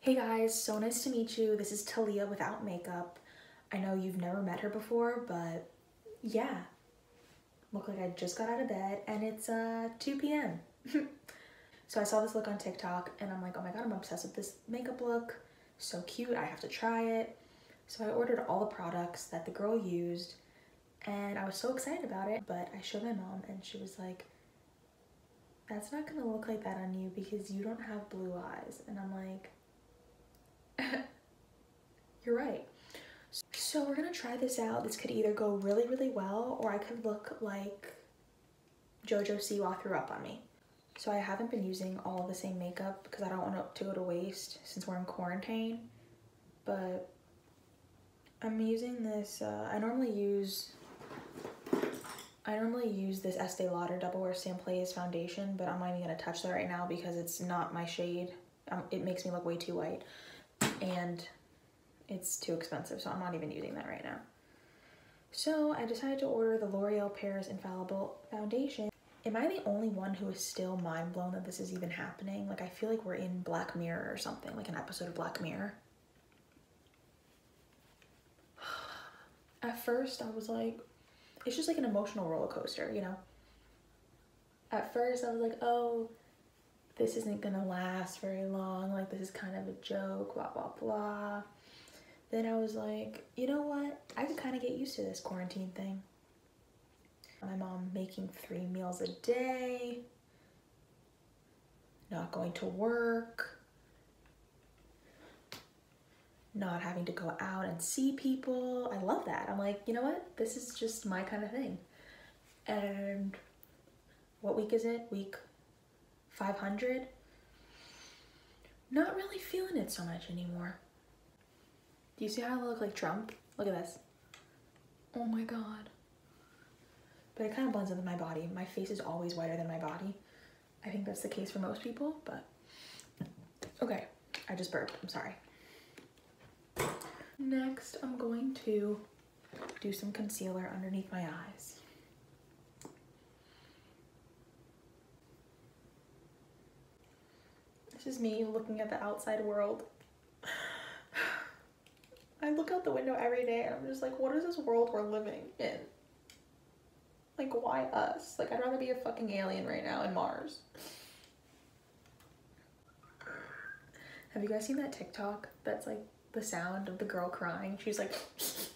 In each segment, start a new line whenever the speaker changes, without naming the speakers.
Hey guys, so nice to meet you. This is Thalia without makeup. I know you've never met her before, but yeah. Look like I just got out of bed and it's uh 2 p.m. so I saw this look on TikTok and I'm like, oh my god, I'm obsessed with this makeup look. So cute, I have to try it. So I ordered all the products that the girl used and I was so excited about it, but I showed my mom and she was like, that's not gonna look like that on you because you don't have blue eyes. And I'm like, you're right. So we're gonna try this out. This could either go really, really well or I could look like Jojo Siwa threw up on me. So I haven't been using all the same makeup because I don't want it to go to waste since we're in quarantine. But I'm using this, uh, I normally use I normally use this Estee Lauder Double Wear Stay-in-Place foundation, but I'm not even gonna touch that right now because it's not my shade. Um, it makes me look way too white and it's too expensive, so I'm not even using that right now. So I decided to order the L'Oreal Paris Infallible Foundation. Am I the only one who is still mind blown that this is even happening? Like I feel like we're in Black Mirror or something, like an episode of Black Mirror. At first I was like, it's just like an emotional roller coaster, you know? At first, I was like, oh, this isn't gonna last very long. Like, this is kind of a joke, blah, blah, blah. Then I was like, you know what? I could kind of get used to this quarantine thing. My mom making three meals a day, not going to work, not having to go out and see people. I love that. I'm like, you know what? This is just my kind of thing. And what week is it? Week 500? Not really feeling it so much anymore. Do you see how I look like Trump? Look at this. Oh my god. But it kind of blends into my body. My face is always whiter than my body. I think that's the case for most people, but okay. I just burped. I'm sorry. Next, I'm going to do some concealer underneath my eyes. This is me looking at the outside world. I look out the window every day and I'm just like, what is this world we're living in? Like, why us? Like, I'd rather be a fucking alien right now in Mars. Have you guys seen that TikTok that's like the sound of the girl crying. She's like,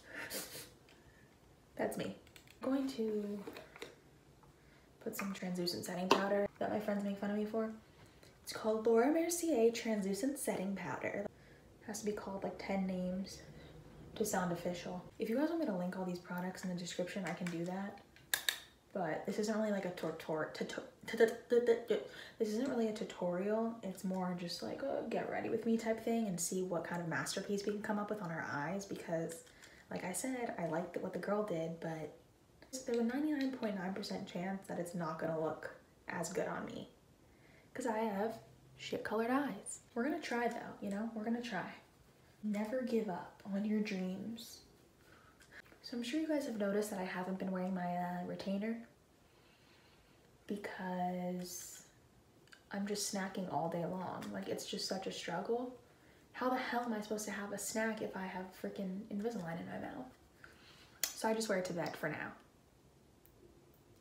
that's me. I'm going to put some translucent setting powder that my friends make fun of me for. It's called Laura Mercier Translucent Setting Powder. It has to be called like 10 names to sound official. If you guys want me to link all these products in the description, I can do that. But this isn't really like a tutorial. This isn't really a tutorial. It's more just like a get ready with me type thing and see what kind of masterpiece we can come up with on our eyes because like I said, I liked what the girl did, but there's a 99.9% .9 chance that it's not gonna look as good on me because I have shit colored eyes. We're gonna try though, you know, we're gonna try. Never give up on your dreams. So I'm sure you guys have noticed that I haven't been wearing my uh, retainer because I'm just snacking all day long. Like it's just such a struggle. How the hell am I supposed to have a snack if I have freaking Invisalign in my mouth? So I just wear it to bed for now.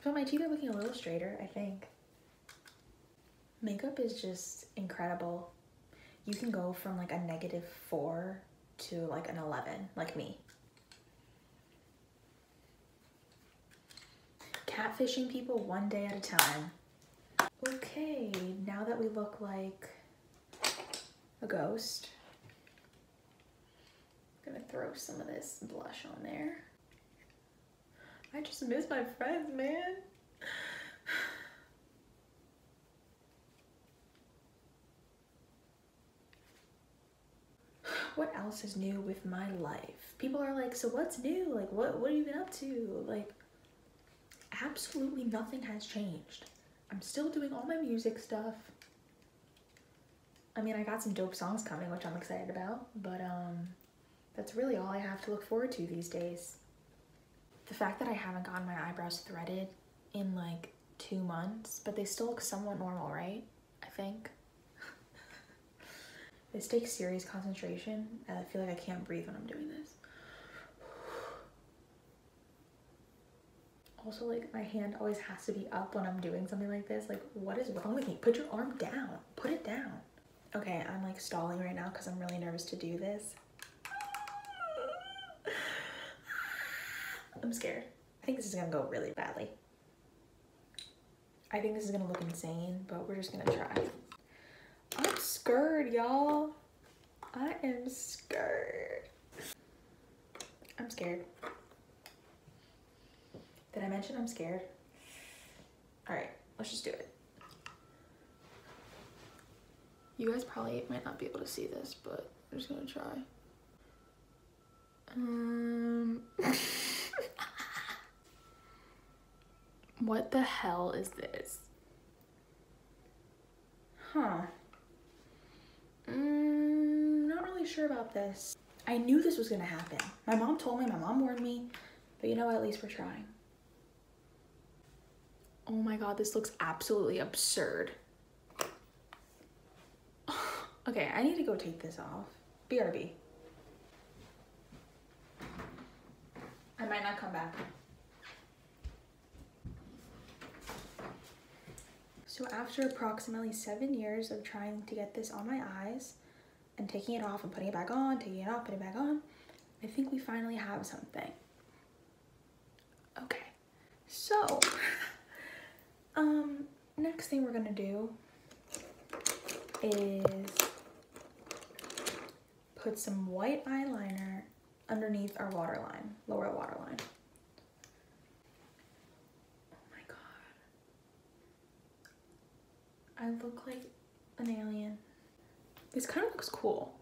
So my teeth are looking a little straighter, I think. Makeup is just incredible. You can go from like a negative four to like an 11, like me. Catfishing people one day at a time. Okay, now that we look like a ghost, I'm gonna throw some of this blush on there. I just miss my friends, man. What else is new with my life? People are like, so what's new? Like, what, what have you been up to? Like, absolutely nothing has changed. I'm still doing all my music stuff. I mean, I got some dope songs coming, which I'm excited about, but um, that's really all I have to look forward to these days. The fact that I haven't gotten my eyebrows threaded in like two months, but they still look somewhat normal, right? I think. This takes serious concentration. I feel like I can't breathe when I'm doing this. Also, like, my hand always has to be up when I'm doing something like this. Like, what is wrong with me? Put your arm down. Put it down. Okay, I'm like stalling right now because I'm really nervous to do this. I'm scared. I think this is gonna go really badly. I think this is gonna look insane, but we're just gonna try. I'm scared, y'all. I am scared. I'm scared. Did I mention I'm scared? All right, let's just do it. You guys probably might not be able to see this, but I'm just gonna try. Um, what the hell is this? Huh. Mm, not really sure about this. I knew this was gonna happen. My mom told me, my mom warned me, but you know at least we're trying. Oh my god, this looks absolutely absurd. okay, I need to go take this off. BRB. I might not come back. So after approximately seven years of trying to get this on my eyes and taking it off and putting it back on, taking it off, putting it back on, I think we finally have something. Okay, so um, next thing we're gonna do is put some white eyeliner underneath our waterline, lower waterline. Oh my god. I look like an alien. This kind of looks cool.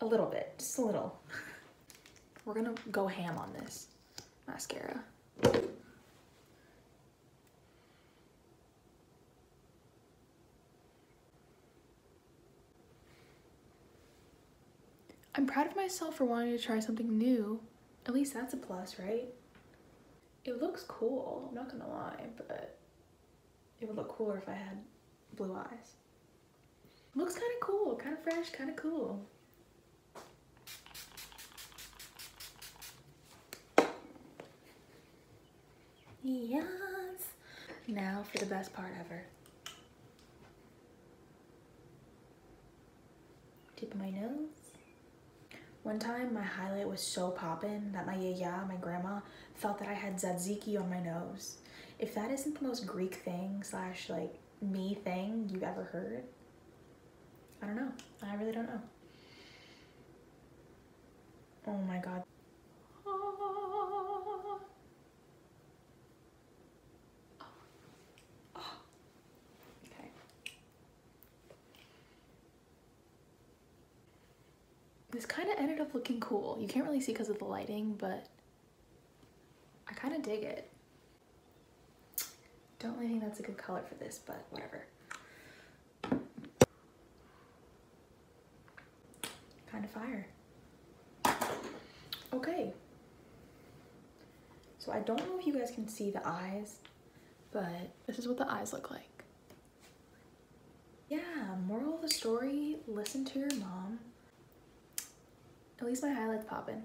A little bit, just a little. We're gonna go ham on this mascara. I'm proud of myself for wanting to try something new. At least that's a plus, right? It looks cool, I'm not gonna lie, but it would look cooler if I had blue eyes. Looks kind of cool, kind of fresh, kind of cool. Yes! Now for the best part ever. Tip of my nose. One time my highlight was so poppin' that my yaya, my grandma, felt that I had tzatziki on my nose. If that isn't the most Greek thing slash like me thing you've ever heard, I don't know. I really don't know. Oh my god. Okay. This kind of ended up looking cool. You can't really see because of the lighting, but I kind of dig it. Don't really think that's a good color for this, but whatever. Kind of fire. Okay. So I don't know if you guys can see the eyes, but this is what the eyes look like. Yeah, moral of the story, listen to your mom. At least my highlight's popping.